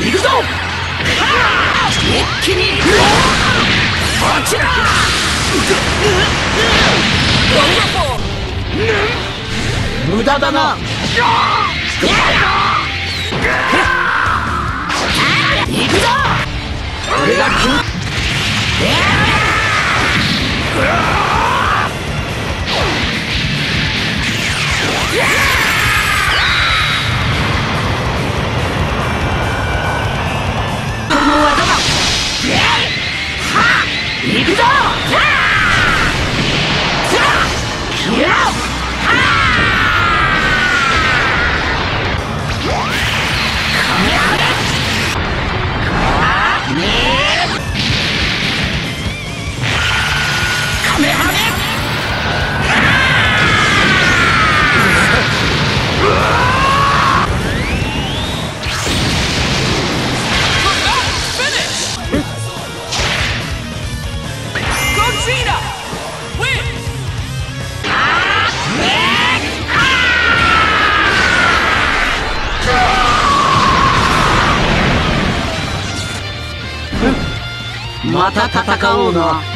行くぞ。一気に行くよこちら無駄だな行くぞ俺が君くぞまた戦おうな。